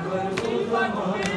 adoro sua mãe.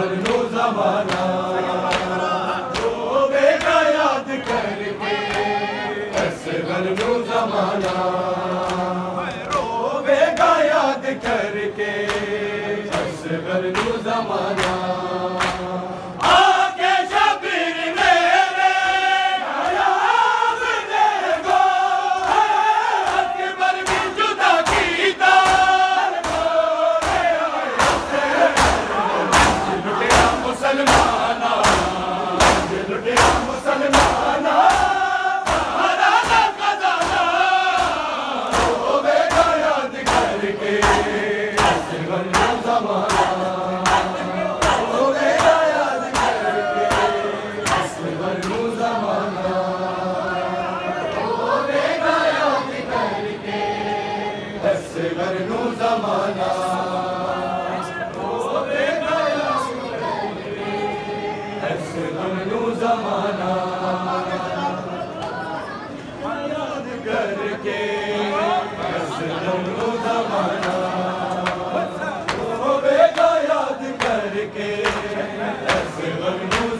Zabana.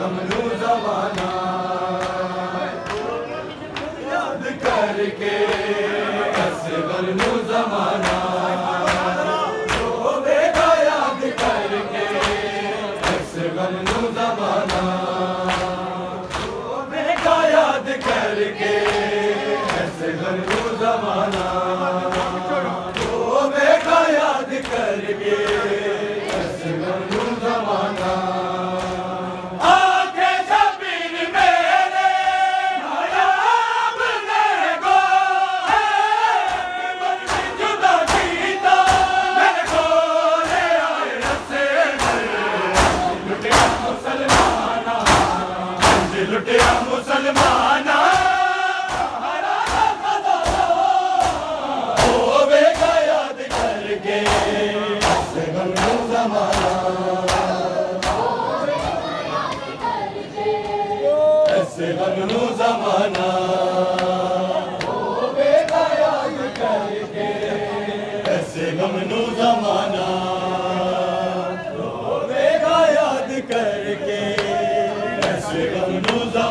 غملو زمانہ یاد کر کے اس غملو زمانہ Yeah. Muda